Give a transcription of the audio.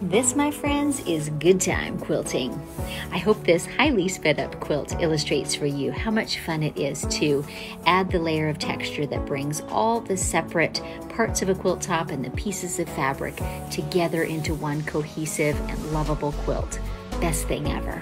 This, my friends, is good time quilting. I hope this highly sped up quilt illustrates for you how much fun it is to add the layer of texture that brings all the separate parts of a quilt top and the pieces of fabric together into one cohesive and lovable quilt. Best thing ever.